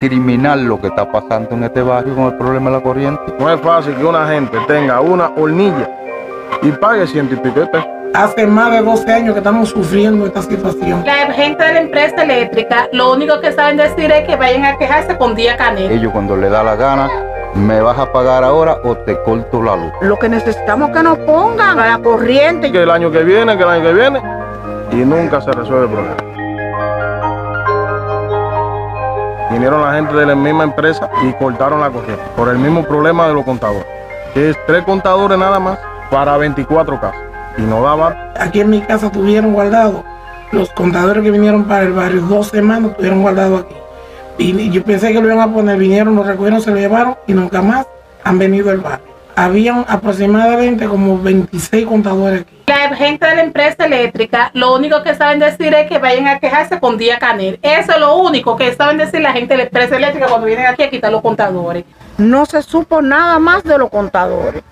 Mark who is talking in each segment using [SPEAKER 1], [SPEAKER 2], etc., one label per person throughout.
[SPEAKER 1] criminal lo que está pasando en este barrio con el problema de la corriente.
[SPEAKER 2] No es fácil que una gente tenga una hornilla y pague ciento y pico de pesos.
[SPEAKER 3] Hace más de 12 años que estamos sufriendo esta situación.
[SPEAKER 4] La gente de la empresa eléctrica lo único que saben decir es que vayan a quejarse con día canel.
[SPEAKER 1] Ellos cuando le da la gana, me vas a pagar ahora o te corto la luz.
[SPEAKER 5] Lo que necesitamos es que nos pongan a la corriente.
[SPEAKER 2] Que el año que viene, que el año que viene, y nunca se resuelve el problema. Vinieron la gente de la misma empresa y cortaron la corriente por el mismo problema de los contadores. Es tres contadores nada más para 24 casas y no daba.
[SPEAKER 3] Aquí en mi casa tuvieron guardado los contadores que vinieron para el barrio, dos semanas tuvieron guardado aquí. Y yo pensé que lo iban a poner, vinieron, lo recogieron, se lo llevaron y nunca más han venido al barrio. Habían aproximadamente como 26 contadores aquí.
[SPEAKER 4] La gente de la empresa eléctrica lo único que saben decir es que vayan a quejarse con día canel. Eso es lo único que saben decir la gente de la empresa eléctrica cuando vienen aquí a quitar los contadores.
[SPEAKER 5] No se supo nada más de los contadores.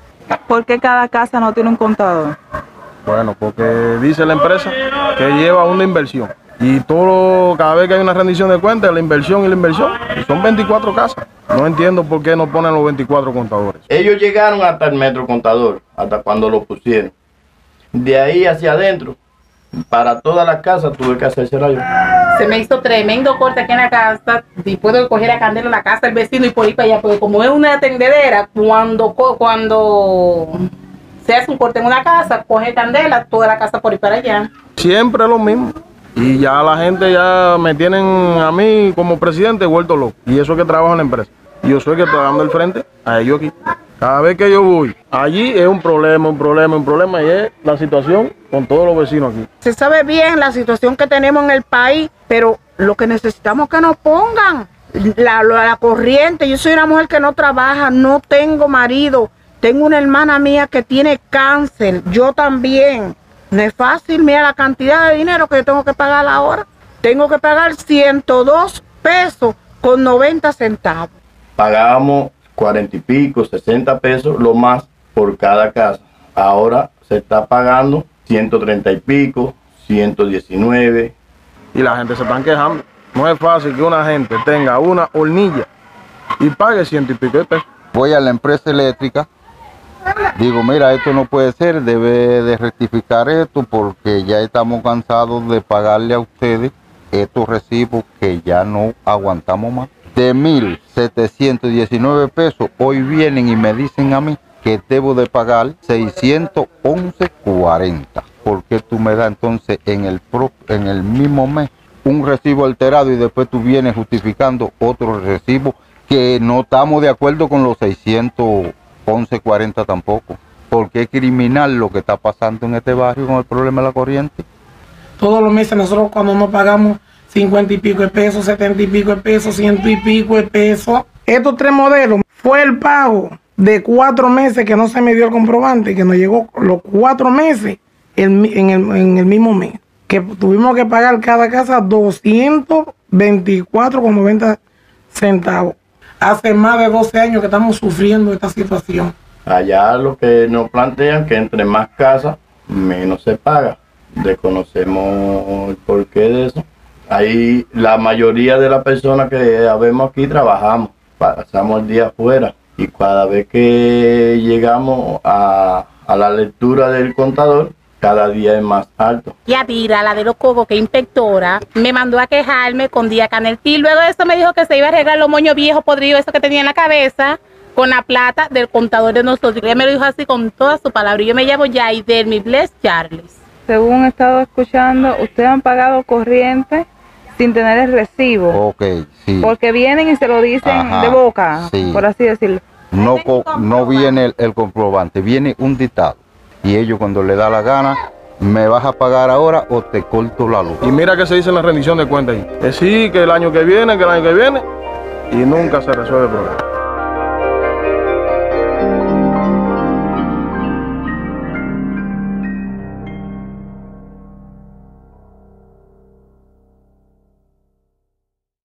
[SPEAKER 6] ¿Por qué cada casa no tiene un contador?
[SPEAKER 2] Bueno, porque dice la empresa que lleva una inversión. Y todo, cada vez que hay una rendición de cuentas, la inversión y la inversión. Son 24 casas. No entiendo por qué no ponen los 24 contadores.
[SPEAKER 7] Ellos llegaron hasta el metro contador, hasta cuando lo pusieron. De ahí hacia adentro, para todas las casas tuve que hacer yo.
[SPEAKER 4] Se me hizo tremendo corte aquí en la casa. Después de coger a candela la casa del vecino y por ahí para allá, porque como es una tendedera, cuando, cuando se hace un corte en una casa, coge candela, toda la casa por ahí para allá.
[SPEAKER 2] Siempre lo mismo. Y ya la gente ya me tienen a mí como presidente vuelto loco. Y eso es que trabajo en la empresa. Yo soy el que está dando el frente a ellos aquí. Cada vez que yo voy, allí es un problema, un problema, un problema y es la situación con todos los vecinos aquí.
[SPEAKER 5] Se sabe bien la situación que tenemos en el país, pero lo que necesitamos es que nos pongan la, la corriente. Yo soy una mujer que no trabaja, no tengo marido, tengo una hermana mía que tiene cáncer, yo también. No es fácil, mira la cantidad de dinero que yo tengo que pagar ahora. Tengo que pagar 102 pesos con 90 centavos.
[SPEAKER 7] Pagábamos 40 y pico, 60 pesos, lo más por cada casa. Ahora se está pagando 130 y pico, 119.
[SPEAKER 2] Y la gente se están quejando. No es fácil que una gente tenga una hornilla y pague ciento y pico de pesos.
[SPEAKER 1] Voy a la empresa eléctrica, digo, mira, esto no puede ser, debe de rectificar esto porque ya estamos cansados de pagarle a ustedes estos recibos que ya no aguantamos más. De 1.719 pesos, hoy vienen y me dicen a mí que debo de pagar 611.40. ¿Por qué tú me das entonces en el, pro, en el mismo mes un recibo alterado y después tú vienes justificando otro recibo que no estamos de acuerdo con los 611.40 tampoco? Porque es criminal lo que está pasando en este barrio con el problema de la corriente.
[SPEAKER 3] Todos los meses nosotros cuando no pagamos 50 y pico de pesos, 70 y pico de pesos, 100 y pico de pesos. Estos tres modelos fue el pago de cuatro meses que no se me dio el comprobante, que nos llegó los cuatro meses en, el, en el mismo mes. Que tuvimos que pagar cada casa 224,90 centavos. Hace más de 12 años que estamos sufriendo esta situación.
[SPEAKER 7] Allá lo que nos plantean que entre más casas, menos se paga. Desconocemos el porqué de eso. Ahí la mayoría de las personas que vemos aquí trabajamos, pasamos el día afuera y cada vez que llegamos a, a la lectura del contador, cada día es más alto.
[SPEAKER 4] Y Adira, la de los cobos, que es inspectora, me mandó a quejarme con día canel. Y luego de eso me dijo que se iba a arreglar los moños viejos podridos, eso que tenía en la cabeza, con la plata del contador de nosotros. Y ella me lo dijo así con toda su palabra. Y yo me llamo Yaider Bless Charles.
[SPEAKER 6] Según he estado escuchando, ustedes han pagado corriente sin tener el recibo.
[SPEAKER 1] Ok, sí.
[SPEAKER 6] Porque vienen y se lo dicen
[SPEAKER 1] Ajá,
[SPEAKER 6] de boca,
[SPEAKER 1] sí.
[SPEAKER 6] por así decirlo.
[SPEAKER 1] No, co- no viene el, el comprobante, viene un dictado. Y ellos cuando le da la gana, me vas a pagar ahora o te corto la luz.
[SPEAKER 2] Y mira que se dice en la rendición de cuentas ahí. Que sí, que el año que viene, que el año que viene, y nunca se resuelve el problema.